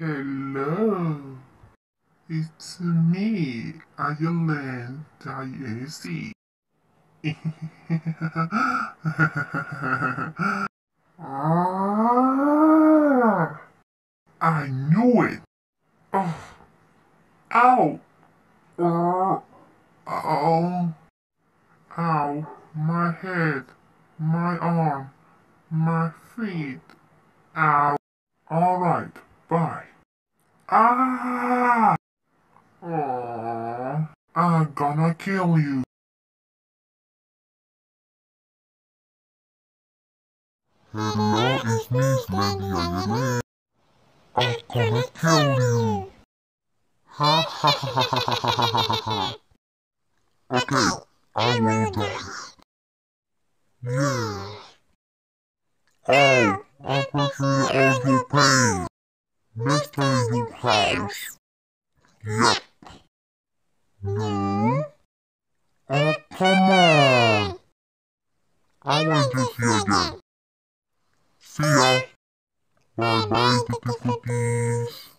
Hello. It's me, Ayelen Diacy. ah, I knew it. Oh, ow. Oh, ow. Ow. My head. My arm. My feet. Ow. All right. Bye. Ah! Aww, I'm gonna kill you. Hello, it's me, Slendy I'm gonna kill you. Ha ha ha ha ha ha ha ha. Okay, I will die. Yeah. Oh, I'm the pain. Next time your. Yep. No. Oh, come on. I want to see again. See ya. Bye bye, Tutti Frutti.